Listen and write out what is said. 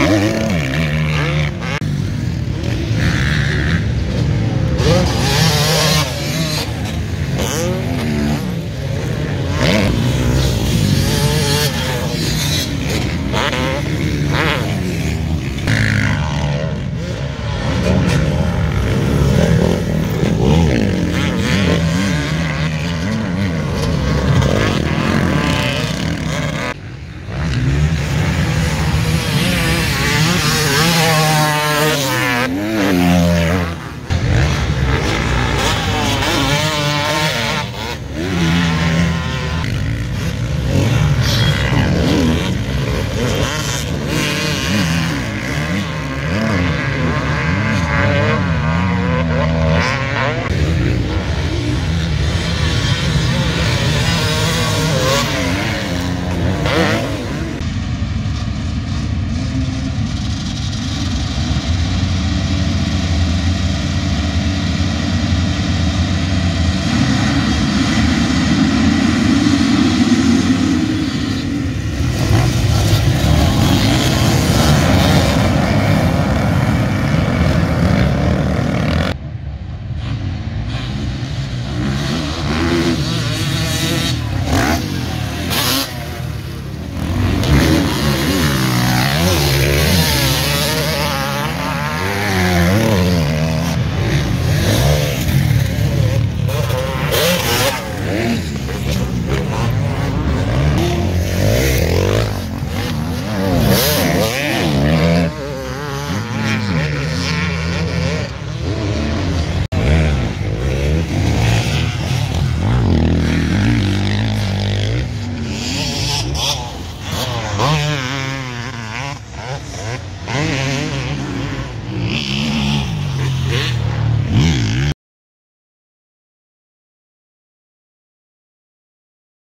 Yeah.